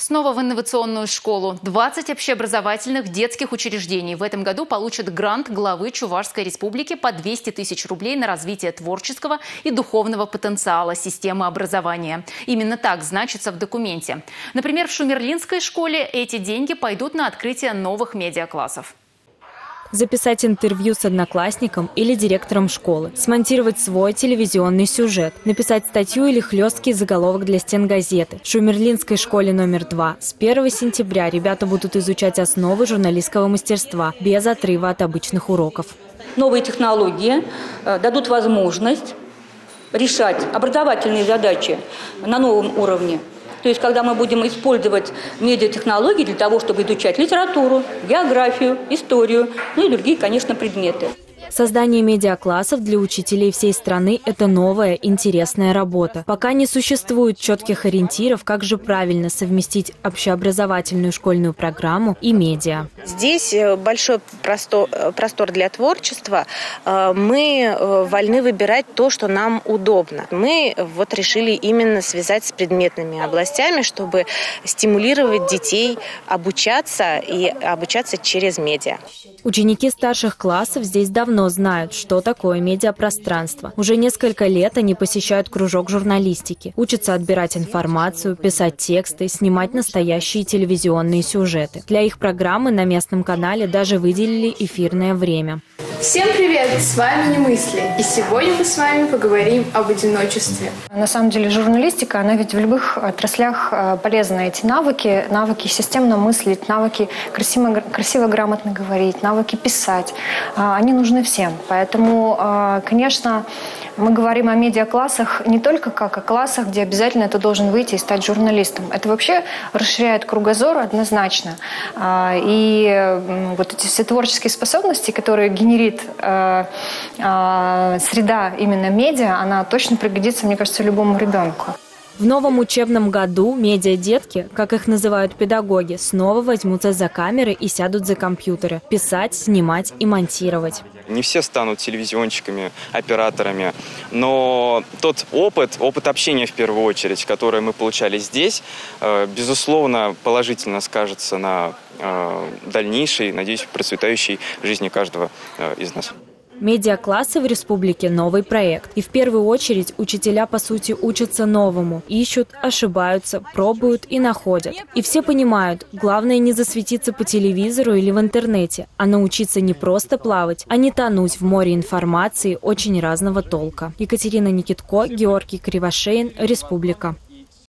Снова в инновационную школу. 20 общеобразовательных детских учреждений в этом году получат грант главы Чувашской республики по 200 тысяч рублей на развитие творческого и духовного потенциала системы образования. Именно так значится в документе. Например, в Шумерлинской школе эти деньги пойдут на открытие новых медиаклассов записать интервью с одноклассником или директором школы, смонтировать свой телевизионный сюжет, написать статью или хлесткий заголовок для стен газеты. В Шумерлинской школе номер два с 1 сентября ребята будут изучать основы журналистского мастерства без отрыва от обычных уроков. Новые технологии э, дадут возможность решать образовательные задачи на новом уровне то есть, когда мы будем использовать медиатехнологии для того, чтобы изучать литературу, географию, историю, ну и другие, конечно, предметы. Создание медиаклассов для учителей всей страны – это новая, интересная работа. Пока не существует четких ориентиров, как же правильно совместить общеобразовательную школьную программу и медиа. Здесь э, большой простор, э, простор для творчества. Э, мы вольны выбирать то, что нам удобно. Мы вот решили именно связать с предметными областями, чтобы стимулировать детей обучаться и обучаться через медиа. Ученики старших классов здесь давно давно знают, что такое медиапространство. Уже несколько лет они посещают кружок журналистики, учатся отбирать информацию, писать тексты, снимать настоящие телевизионные сюжеты. Для их программы на местном канале даже выделили эфирное время. Всем привет! С вами Немысли. И сегодня мы с вами поговорим об одиночестве. На самом деле журналистика, она ведь в любых отраслях э, полезна. Эти навыки, навыки системно мыслить, навыки красиво, красиво грамотно говорить, навыки писать, а, они нужны всем. Поэтому, а, конечно, мы говорим о медиаклассах не только как о классах, где обязательно ты должен выйти и стать журналистом. Это вообще расширяет кругозор однозначно. А, и вот эти все творческие способности, которые генерит э, а, среда именно медиа, она точно пригодится, мне кажется, любому ребенку. В новом учебном году медиадетки, как их называют педагоги, снова возьмутся за камеры и сядут за компьютеры. Писать, снимать и монтировать. Не все станут телевизионщиками, операторами, но тот опыт, опыт общения в первую очередь, который мы получали здесь, э, безусловно, положительно скажется на э, дальнейшей, надеюсь, процветающей жизни каждого э, из нас. Медиаклассы в республике – новый проект. И в первую очередь учителя, по сути, учатся новому. Ищут, ошибаются, пробуют и находят. И все понимают, главное не засветиться по телевизору или в интернете, а научиться не просто плавать, а не тонуть в море информации очень разного толка. Екатерина Никитко, Георгий Кривошеин, Республика.